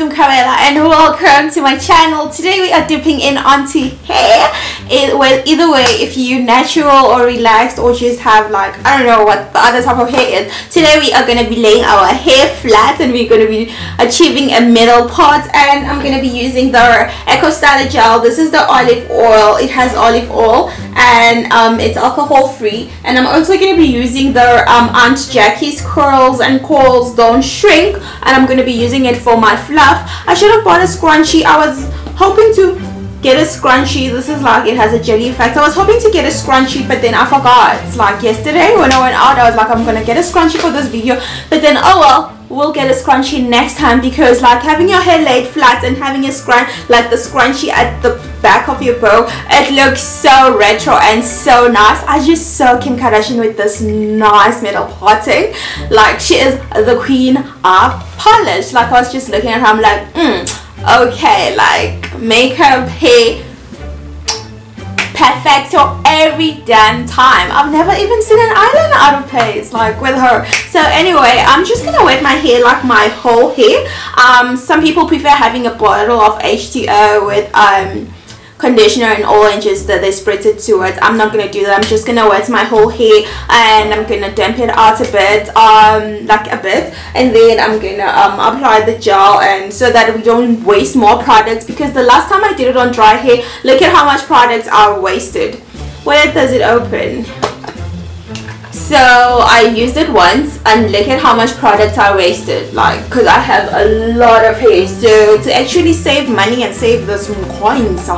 Mkhabela and welcome to my channel. Today we are dipping in onto hair. It, well, either way, if you natural or relaxed or just have like, I don't know what the other type of hair is. Today we are going to be laying our hair flat and we're going to be achieving a middle part and I'm going to be using the Eco Styler Gel. This is the olive oil. It has olive oil and um, it's alcohol free and I'm also going to be using the um, Aunt Jackie's Curls and Coils Don't Shrink and I'm going to be using it for my I should have bought a scrunchie. I was hoping to get a scrunchie. This is like, it has a jelly effect. I was hoping to get a scrunchie, but then I forgot. It's like yesterday when I went out, I was like, I'm to get a scrunchie for this video. But then, oh well, we'll get a scrunchie next time because like having your hair laid flat and having a scrunch, like the scrunchie at the back of your bow, it looks so retro and so nice. I just saw Kim Kardashian with this nice metal parting. Like she is the queen of polish. Like I was just looking at her, I'm like, mm, okay, like makeup, hair, perfecto every damn time. I've never even seen an eyeliner out of place like with her. So anyway, I'm just gonna wet my hair like my whole hair. Um, some people prefer having a bottle of H2O with um conditioner and all and just that they spritz it towards. I'm not gonna do that. I'm just gonna wet my whole hair and i'm gonna damp it out a bit um like a bit. And then i'm gonna um apply the gel and so that we don't waste more products because the last time i did it on dry hair look at how much products are wasted. Where does it open? So I used it once and look at how much product I wasted like because I have a lot of hair. So to actually save money and save those coins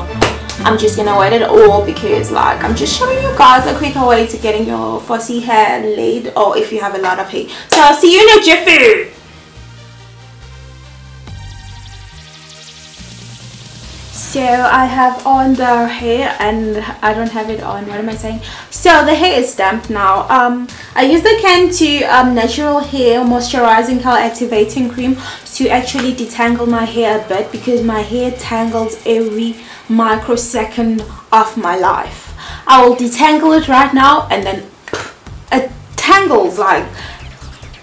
I'm just gonna wet it all because like I'm just showing you guys a quicker way to getting your fussy hair laid or if you have a lot of hair. So I'll see you in a jiffy so I have on the hair and I don't have it on what am I saying? So the hair is damp now. Um I use the Cantu um, natural hair moisturizing curl activating cream to actually detangle my hair a bit because my hair tangles every microsecond of my life. I will detangle it right now and then it tangles like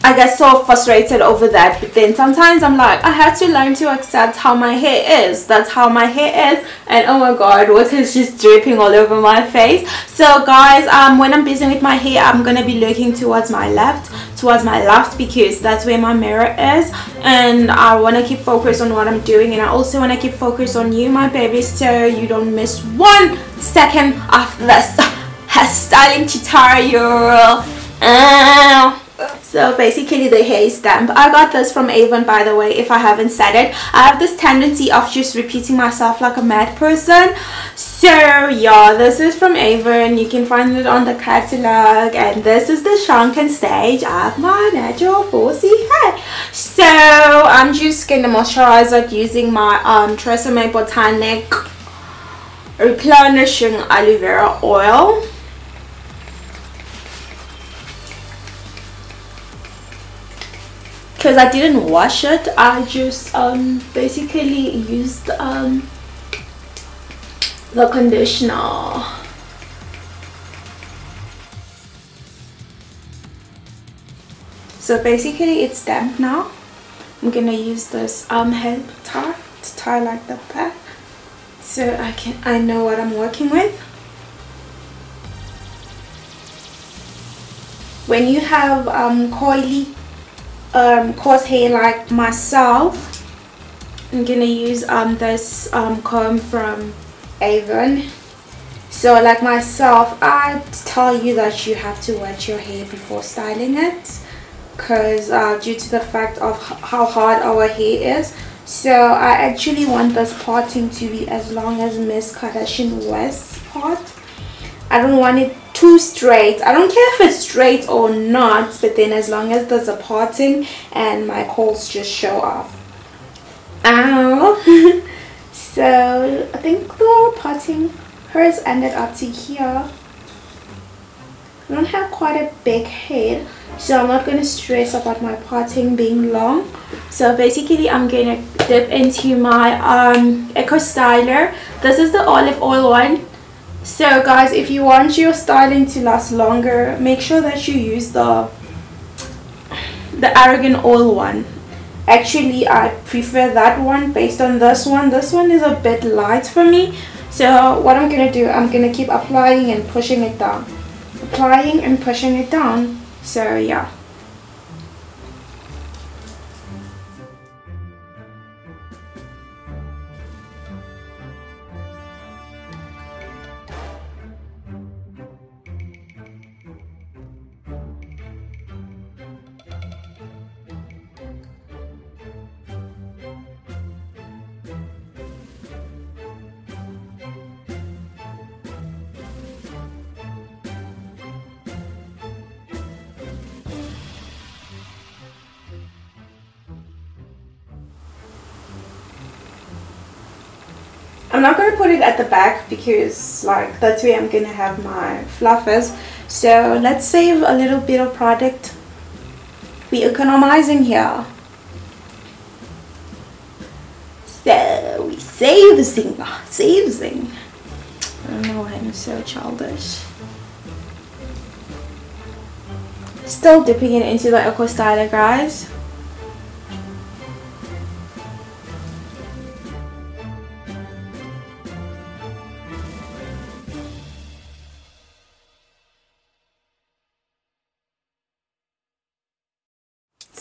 I get so frustrated over that but then sometimes I'm like I had to learn to accept how my hair is. That's how my hair is. And oh my god what is just dripping all over my face? So guys um when I'm busy with my hair I'm gonna be looking towards my left towards my left because that's where my mirror is. And I want to keep focus on what I'm doing. And I also want to keep focus on you my baby so you don't miss one second of this hairstyling tutorial. Uh, so basically the hair is stamp i got this from avon by the way if i haven't said it. I have this tendency of just repeating myself like a mad person. So yeah this is from avon. You can find it on the catalog. And this is the shrunken stage of my natural 4c hair. So i'm just gonna moisturize it using my um tresemme botanic replenishing aloe vera oil because I didn't wash it I just um, basically used um, the conditioner. So basically it's damp now. I'm gonna use this um, head tie to tie like the back so I can I know what I'm working with. When you have um, coily um, coarse hair like myself. I'm gonna use um, this um, comb from Avon. So like myself I tell you that you have to wet your hair before styling it because uh, due to the fact of how hard our hair is. So I actually want this parting to be as long as Miss Kardashian West's part I don't want it too straight. I don't care if it's straight or not but then as long as there's a parting and my curls just show off ow. So i think the parting hers ended up to here. I don't have quite a big head so i'm not going to stress about my parting being long. So basically i'm gonna dip into my um eco styler. This is the olive oil one so guys if you want your styling to last longer make sure that you use the the argan oil one. Actually I prefer that one based on this one. This one is a bit light for me. So what I'm gonna do I'm gonna keep applying and pushing it down. Applying and pushing it down. So yeah because like that's where I'm to have my fluffers. So let's save a little bit of product. We economizing here. So we save thing, save thing. I don't know I'm so childish. Still dipping it into the Eco Styler guys.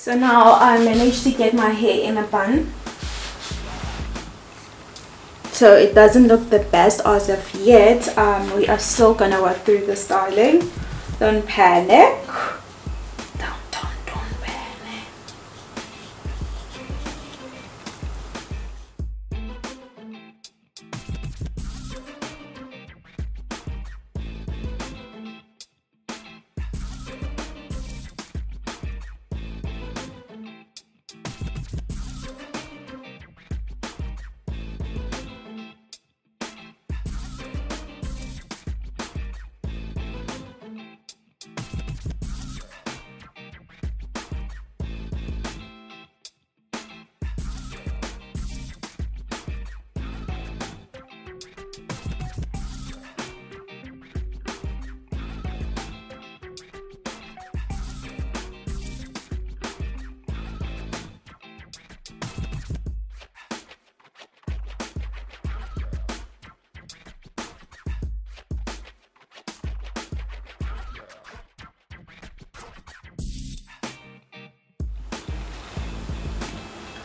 So now I managed to get my hair in a bun. So it doesn't look the best as of yet. Um, we are still gonna work through the styling. Don't panic.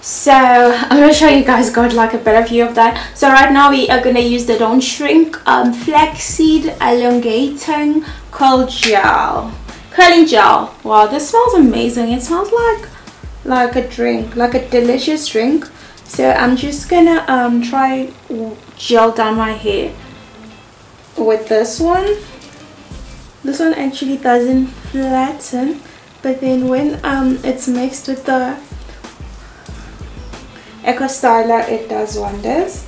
So i'm gonna show you guys got like a better view of that. So right now we are gonna use the don't shrink um flaxseed elongating curl gel. Curling gel. Wow this smells amazing. It smells like like a drink like a delicious drink. So i'm just gonna um try gel down my hair with this one. This one actually doesn't flatten but then when um it's mixed with the Eco Styler, it does wonders.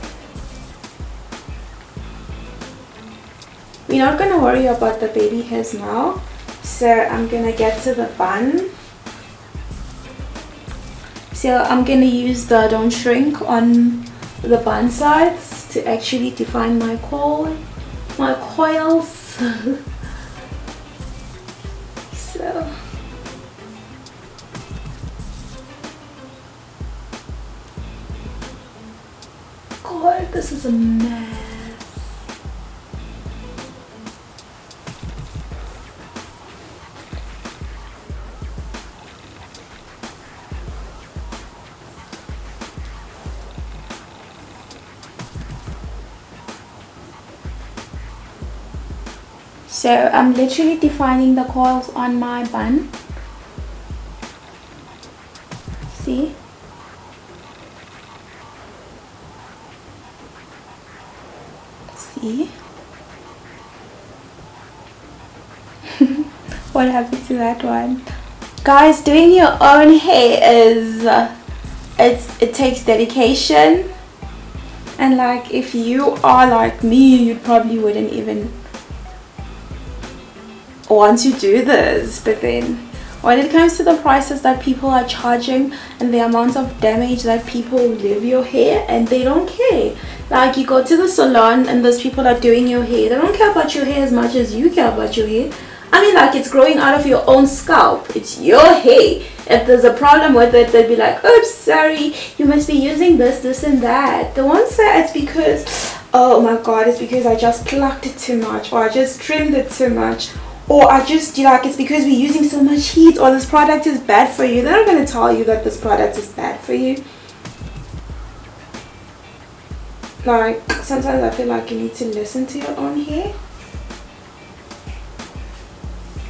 We're not going to worry about the baby hairs now. So I'm going to get to the bun. So I'm going to use the Don't Shrink on the bun sides to actually define my coil, my coils. a mess. So I'm literally defining the coils on my bun. What happened to that one. Guys doing your own hair is it's it takes dedication. And like if you are like me you probably wouldn't even want to do this. But then when it comes to the prices that people are charging and the amount of damage that people leave your hair and they don't care. Like you go to the salon and those people are doing your hair. They don't care about your hair as much as you care about your hair i mean like it's growing out of your own scalp. It's your hair if there's a problem with it they'd be like oops sorry you must be using this this and that. The one say it's because oh my god it's because I just plucked it too much or I just trimmed it too much or I just like it's because we're using so much heat or this product is bad for you. They're not going to tell you that this product is bad for you. Like sometimes I feel like you need to listen to your own hair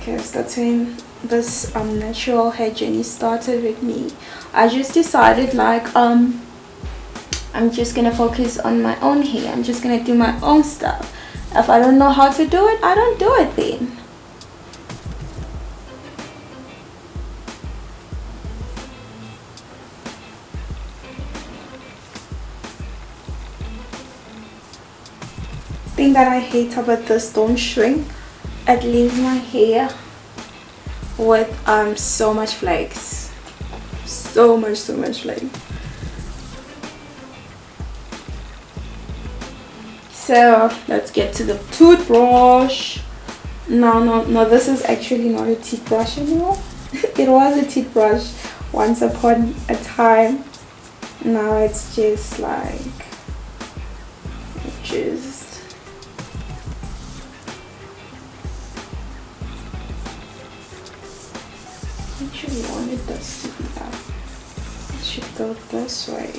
because that's when this um natural hair journey started with me. I just decided like um I'm just gonna focus on my own hair. I'm just gonna do my own stuff. If I don't know how to do it I don't do it then. Thing that I hate about this don't shrink it leaves my hair with um so much flakes so much so much flakes so let's get to the toothbrush. No no no this is actually not a toothbrush anymore. It was a toothbrush once upon a time. Now it's just like just this way.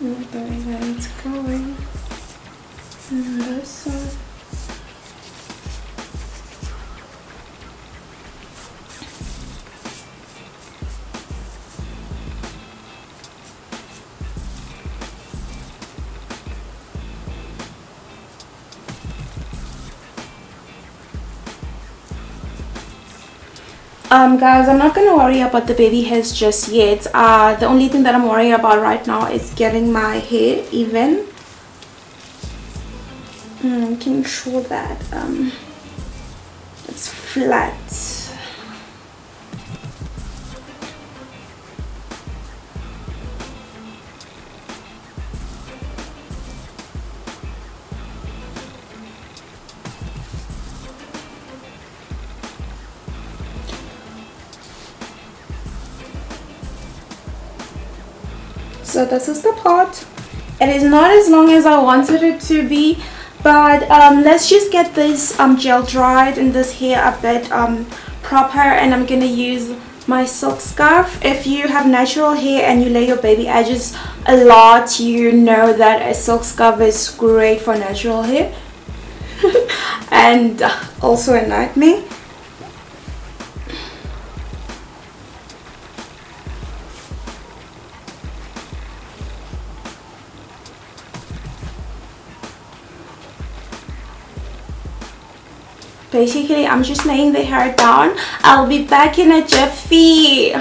That it's going. And this side. Um guys i'm not gonna worry about the baby hairs just yet. Uh the only thing that i'm worrying about right now is getting my hair even. Mm, making sure that? Um it's flat so this is the pot it is not as long as I wanted it to be but um, let's just get this um, gel dried and this hair a bit um, proper and I'm gonna use my silk scarf. If you have natural hair and you lay your baby edges a lot you know that a silk scarf is great for natural hair. And also a nightmare basically I'm just laying the hair down. I'll be back in a jiffy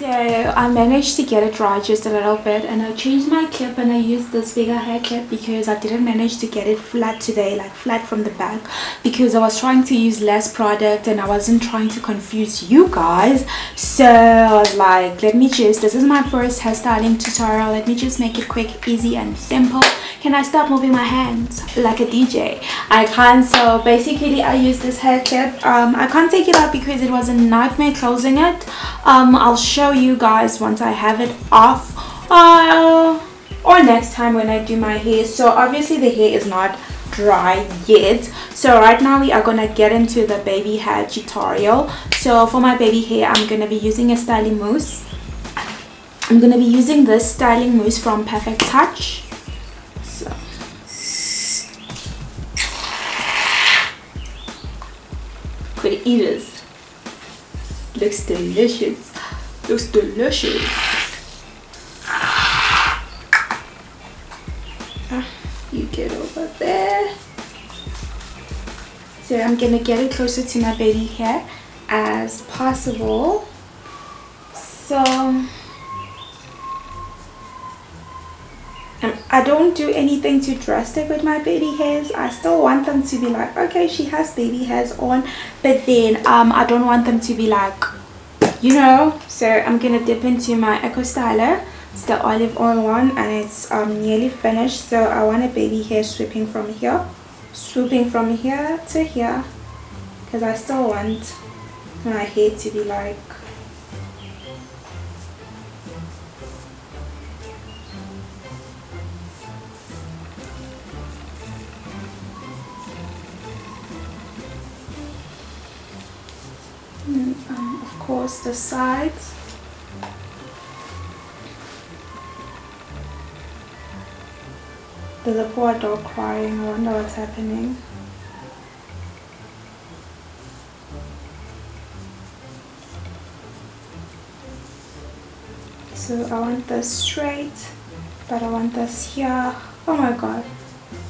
so I managed to get it dry just a little bit and I changed my clip and I used this bigger hair clip because I didn't manage to get it flat today like flat from the back because I was trying to use less product and I wasn't trying to confuse you guys. So I was like let me just this is my first hairstyling tutorial. Let me just make it quick easy and simple. Can I stop moving my hands like a DJ I can't so basically I use this hair clip. Um, I can't take it out because it was a nightmare closing it. Um, I'll show you guys once I have it off uh, or next time when I do my hair. So obviously the hair is not dry yet. So right now we are gonna get into the baby hair tutorial. So for my baby hair I'm gonna be using a styling mousse. I'm gonna be using this styling mousse from Perfect Touch. So could eat this looks delicious Looks delicious. Ah, you get over there. So I'm gonna get it closer to my baby hair as possible. So um, I don't do anything too drastic with my baby hairs. I still want them to be like, okay, she has baby hairs on, but then um, I don't want them to be like you know so i'm gonna dip into my eco styler. It's the olive oil one and it's um, nearly finished so i want a baby hair sweeping from here. Swooping from here to here because i still want my hair to be like course the sides. There's a poor dog crying I wonder what's happening. So I want this straight but I want this here. Oh my god.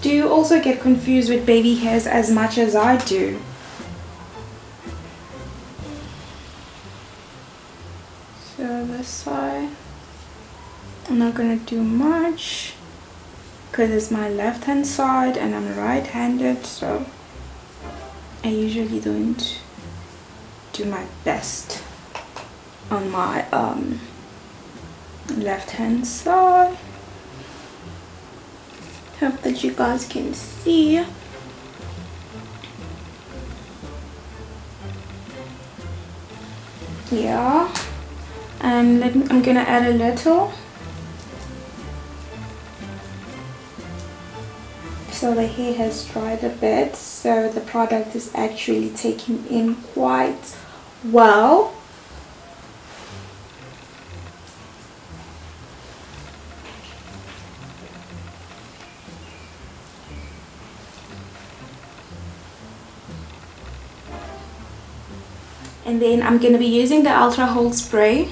Do you also get confused with baby hairs as much as I do not gonna do much because it's my left hand side and I'm right handed so I usually don't do my best on my um, left hand side. Hope that you guys can see. Yeah. And me, I'm gonna add a little so the hair has dried a bit. So the product is actually taking in quite well. And then I'm going to be using the Ultra Hold Spray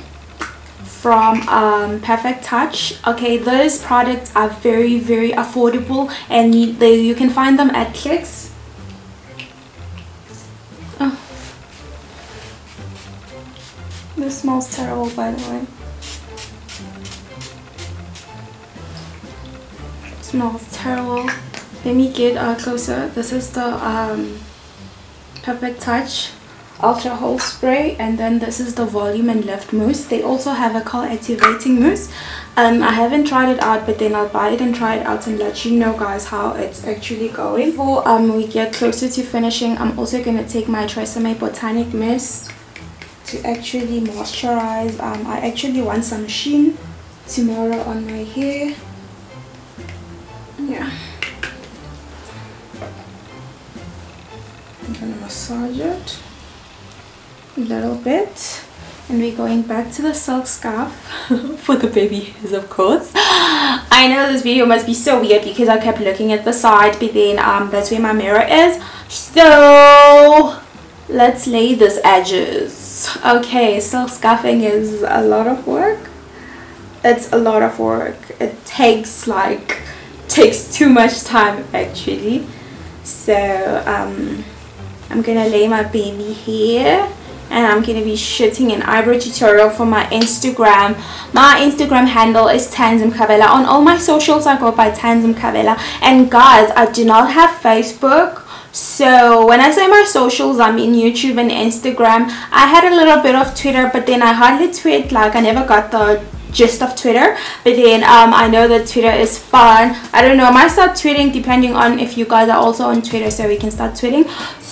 from um, Perfect Touch. Okay, those products are very, very affordable and you, they, you can find them at Clicks. Oh. This smells terrible by the way. Smells terrible. Let me get uh, closer. This is the um, Perfect Touch ultra hold spray and then this is the volume and lift mousse. They also have a curl activating mousse. Um, i haven't tried it out but then i'll buy it and try it out and let you know guys how it's actually going. Before um, we get closer to finishing i'm also going to take my tresemme botanic mist to actually moisturize. Um, i actually want some sheen tomorrow on my hair. Yeah. I'm gonna massage it little bit. And we're going back to the silk scarf for the baby hairs of course. I know this video must be so weird because i kept looking at the side but then um that's where my mirror is. So let's lay this edges. Okay silk scarfing is a lot of work. It's a lot of work. It takes like takes too much time actually. So um i'm gonna lay my baby here and I'm to be shooting an eyebrow tutorial for my Instagram. My Instagram handle is Thandz Mkhabela. On all my socials I go by Thandz Mkhabela. And guys, I do not have Facebook. So when I say my socials, I mean YouTube and Instagram. I had a little bit of Twitter, but then I hardly tweet. Like I never got the gist of Twitter. But then um, I know that Twitter is fun. I don't know. I might start tweeting depending on if you guys are also on Twitter, so we can start tweeting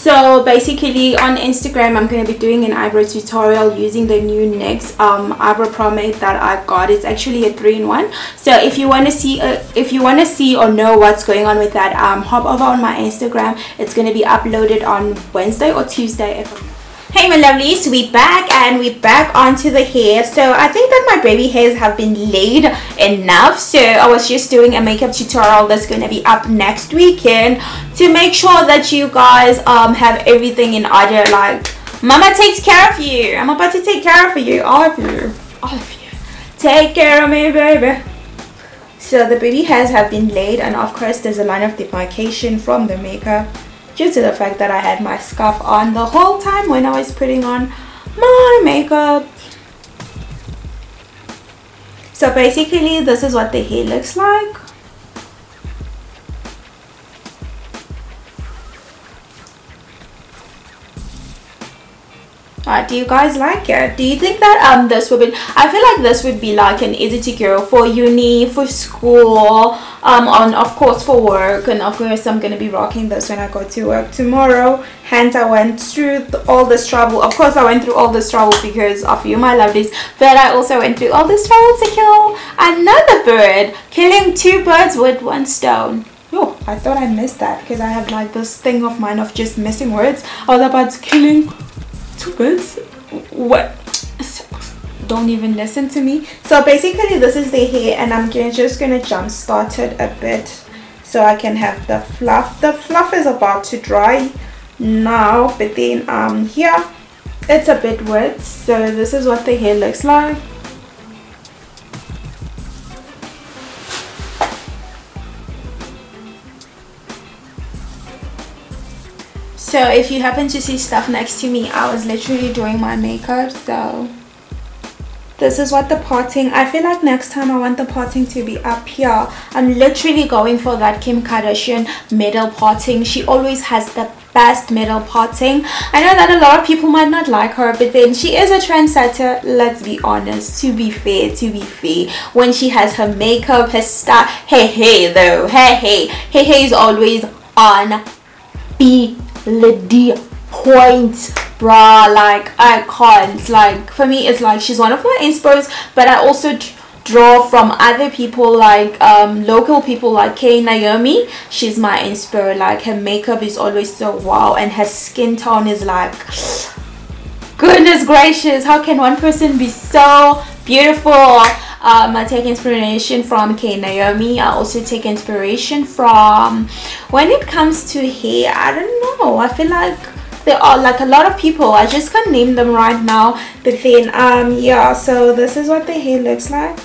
so basically on instagram i'm going to be doing an eyebrow tutorial using the new nyx um, eyebrow pomade that i got. It's actually a three-in-one. So if you want to see uh, if you want to see or know what's going on with that um, hop over on my instagram. It's going to be uploaded on wednesday or tuesday Hey my lovelies, we back and we back onto the hair. So I think that my baby hairs have been laid enough. So I was just doing a makeup tutorial that's going to be up next weekend to make sure that you guys um have everything in order. Like mama takes care of you. I'm about to take care of you. All of you. All of you. Take care of me baby. So the baby hairs have been laid and of course there's a line of demarcation from the makeup due to the fact that I had my scarf on the whole time when I was putting on my makeup. So basically this is what the hair looks like. Uh, do you guys like it? Do you think that um this would be? I feel like this would be like an easy to go for uni, for school, um, on of course for work, and of course I'm gonna be rocking this when I go to work tomorrow. Hence, I went through all this trouble. Of course, I went through all this trouble because of you, my lovelies. But I also went through all this trouble to kill another bird, killing two birds with one stone. Oh, I thought I missed that because I have like this thing of mine of just missing words. I was about killing birds what? Don't even listen to me. So basically this is the hair and i'm just gonna jump start it a bit so i can have the fluff. The fluff is about to dry now but then um here it's a bit wet so this is what the hair looks like so if you happen to see stuff next to me i was literally doing my makeup so. This is what the parting i feel like next time i want the parting to be up here. I'm literally going for that kim kardashian middle parting. She always has the best middle parting. I know that a lot of people might not like her but then she is a trendsetter let's be honest. To be fair to be fair when she has her makeup her style hey hey though hey hey. Hey hey is always on. Be lady point bruh like i can't like for me it's like she's one of my inspos but i also draw from other people like um, local people like Kay Naomi. She's my inspo like her makeup is always so wow and her skin tone is like goodness gracious how can one person be so beautiful um, I take inspiration from Kay Naomi. I also take inspiration from when it comes to hair I don't know. I feel like there are like a lot of people i just can't name them right now but then um yeah so this is what the hair looks like.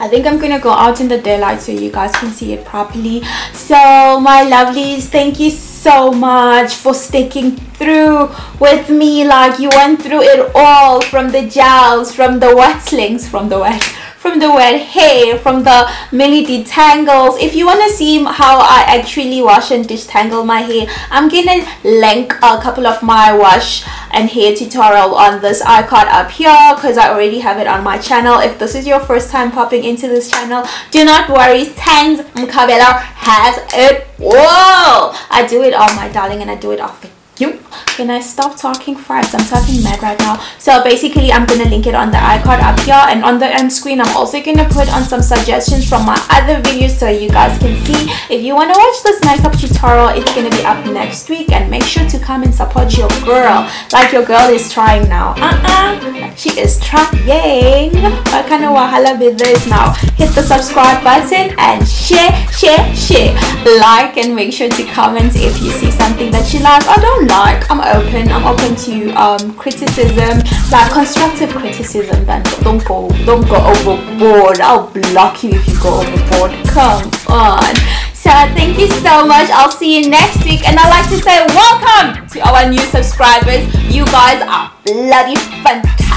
I think I'm gonna go out in the daylight so you guys can see it properly. So my lovelies thank you so much for sticking through with me like you went through it all from the gels from the wetlings from the wet from the wet hair from the mini detangles if you want to see how I actually wash and detangle my hair I'm gonna link a couple of my wash and hair tutorial on this icon up here because I already have it on my channel. If this is your first time popping into this channel do not worry Thandz Mkhabela has it all. I do it all my darling and I do it often you. Can i stop talking fast i'm talking mad right now. So basically i'm gonna link it on the icon up here. And on the end screen i'm also gonna put on some suggestions from my other videos so you guys can see. If you want to watch this makeup tutorial it's gonna be up next week. And make sure to come and support your girl. Like your girl is trying now. Uh-uh. She is trying. What kind of wahala with this now. Hit the subscribe button and share share share. Like and make sure to comment if you see something that you like or don't like i'm open i'm open to um criticism like constructive criticism then don't go don't go overboard. I'll block you if you go overboard. Come on. So thank you so much. I'll see you next week. And i'd like to say welcome to our new subscribers. You guys are bloody fantastic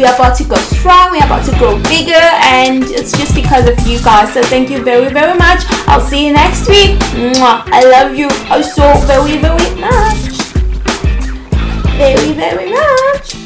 we are about to go strong we're about to grow bigger and it's just because of you guys. So thank you very very much. I'll see you next week. Mwah. i love you oh so very very much. Very very much